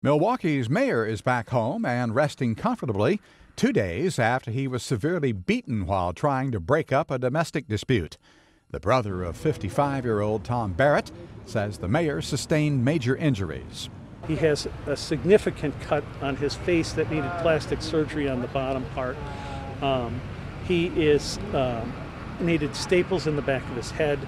Milwaukee's mayor is back home and resting comfortably two days after he was severely beaten while trying to break up a domestic dispute. The brother of 55 year old Tom Barrett says the mayor sustained major injuries. He has a significant cut on his face that needed plastic surgery on the bottom part. Um, he is um, needed staples in the back of his head,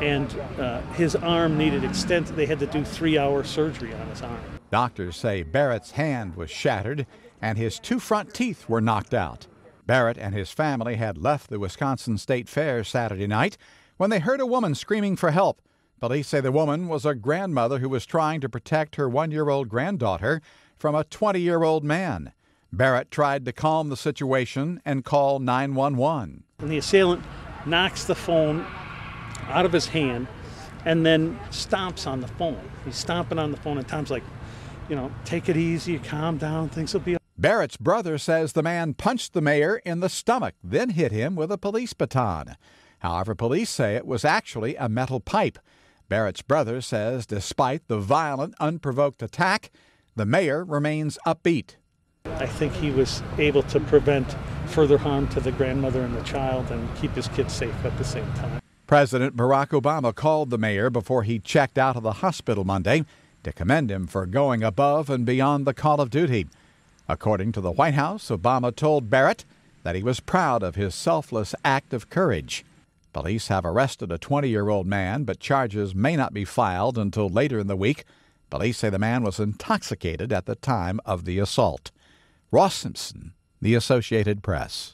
and uh, his arm needed extent. They had to do three-hour surgery on his arm. Doctors say Barrett's hand was shattered and his two front teeth were knocked out. Barrett and his family had left the Wisconsin State Fair Saturday night when they heard a woman screaming for help. Police say the woman was a grandmother who was trying to protect her one year old granddaughter from a 20 year old man. Barrett tried to calm the situation and call 911. And the assailant knocks the phone out of his hand and then stomps on the phone. He's stomping on the phone, and Tom's like, you know, take it easy, calm down, things will be. Barrett's brother says the man punched the mayor in the stomach, then hit him with a police baton. However, police say it was actually a metal pipe. Barrett's brother says despite the violent, unprovoked attack, the mayor remains upbeat. I think he was able to prevent further harm to the grandmother and the child and keep his kids safe at the same time. President Barack Obama called the mayor before he checked out of the hospital Monday to commend him for going above and beyond the call of duty. According to the White House, Obama told Barrett that he was proud of his selfless act of courage. Police have arrested a 20 year old man, but charges may not be filed until later in the week. Police say the man was intoxicated at the time of the assault. Ross Simpson, The Associated Press.